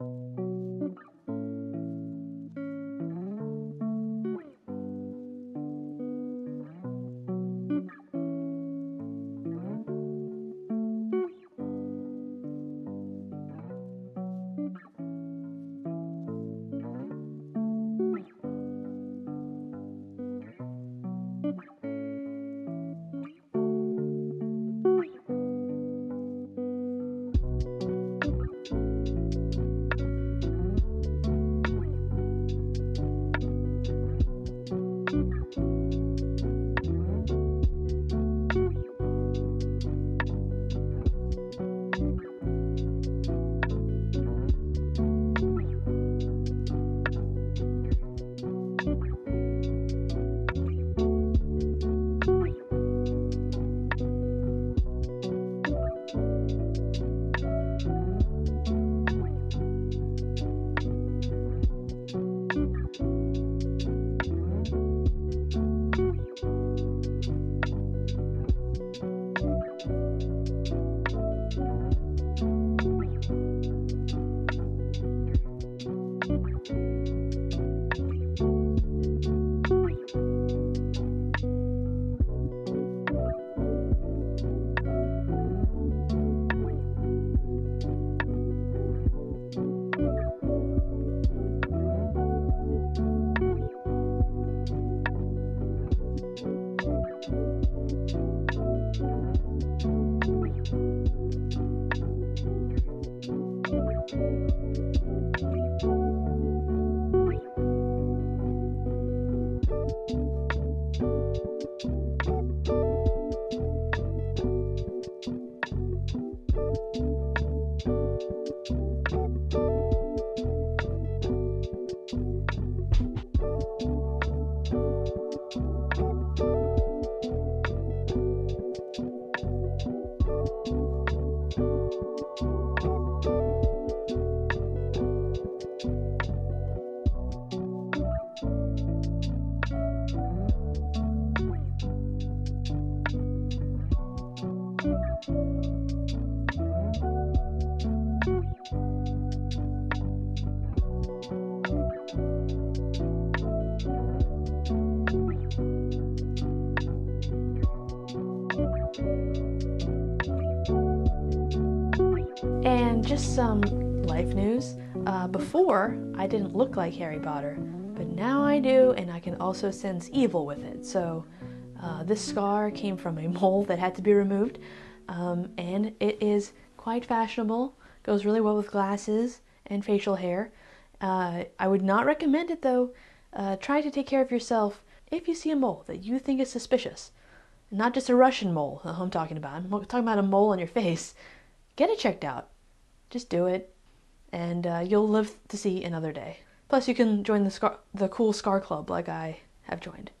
And just some life news. Uh, before, I didn't look like Harry Potter, but now I do, and I can also sense evil with it. So, uh, this scar came from a mole that had to be removed, um, and it is quite fashionable. Goes really well with glasses and facial hair. Uh, I would not recommend it though. Uh, try to take care of yourself if you see a mole that you think is suspicious. Not just a Russian mole, I'm talking about. I'm talking about a mole on your face get it checked out. Just do it, and uh, you'll live to see another day. Plus, you can join the scar- the cool scar club like I have joined.